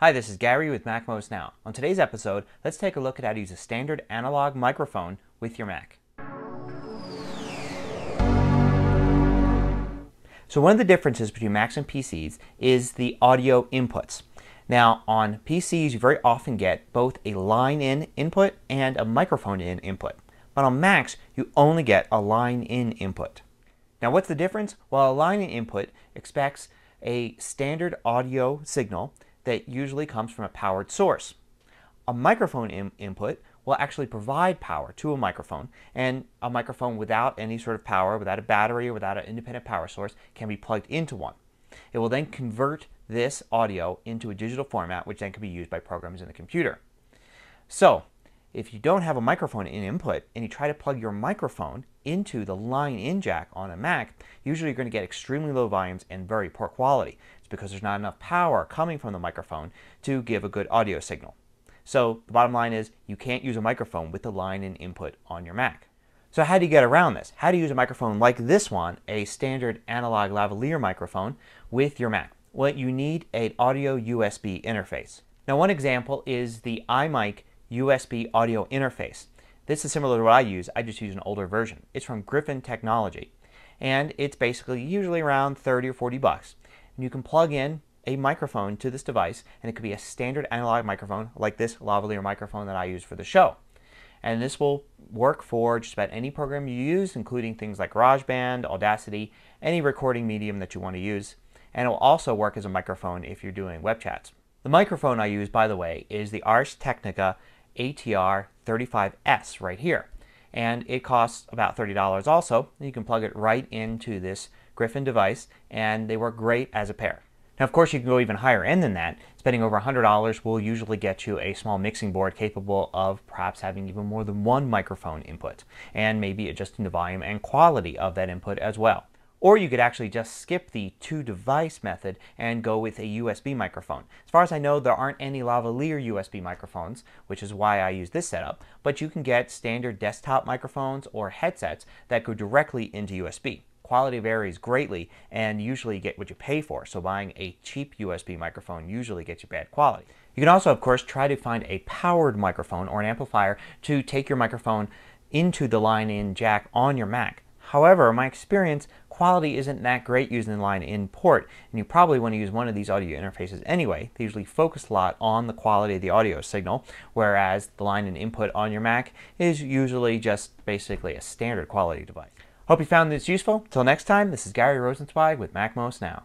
Hi, this is Gary with MacMost Now. On today's episode, let's take a look at how to use a standard analog microphone with your Mac. So one of the differences between Macs and PCs is the audio inputs. Now on PCs you very often get both a line in input and a microphone in input. But on Macs you only get a line in input. Now what's the difference? Well a line in input expects a standard audio signal that usually comes from a powered source. A microphone in input will actually provide power to a microphone and a microphone without any sort of power, without a battery or without an independent power source can be plugged into one. It will then convert this audio into a digital format which then can be used by programs in the computer. So if you don't have a microphone in input and you try to plug your microphone into the line in jack on a Mac, usually you're going to get extremely low volumes and very poor quality. Because there's not enough power coming from the microphone to give a good audio signal. So the bottom line is you can't use a microphone with the line in input on your Mac. So how do you get around this? How do you use a microphone like this one, a standard analog lavalier microphone, with your Mac? Well, you need an audio USB interface. Now one example is the iMic USB audio interface. This is similar to what I use, I just use an older version. It's from Griffin Technology and it's basically usually around 30 or 40 bucks. You can plug in a microphone to this device and it could be a standard analog microphone like this lavalier microphone that I use for the show. And this will work for just about any program you use including things like GarageBand, Audacity, any recording medium that you want to use. And it will also work as a microphone if you're doing web chats. The microphone I use, by the way, is the Audio Technica ATR 35S right here. And it costs about $30 also. You can plug it right into this Griffin device and they work great as a pair. Now of course you can go even higher end than that. Spending over $100 will usually get you a small mixing board capable of perhaps having even more than one microphone input and maybe adjusting the volume and quality of that input as well. Or you could actually just skip the two device method and go with a USB microphone. As far as I know, there aren't any lavalier USB microphones, which is why I use this setup, but you can get standard desktop microphones or headsets that go directly into USB. Quality varies greatly and usually you get what you pay for, so buying a cheap USB microphone usually gets you bad quality. You can also, of course, try to find a powered microphone or an amplifier to take your microphone into the line-in jack on your Mac. However, my experience, quality isn't that great using the line in port, and you probably want to use one of these audio interfaces anyway. They usually focus a lot on the quality of the audio signal, whereas the line in input on your Mac is usually just basically a standard quality device. Hope you found this useful. Until next time, this is Gary Rosenzweig with MacMost Now.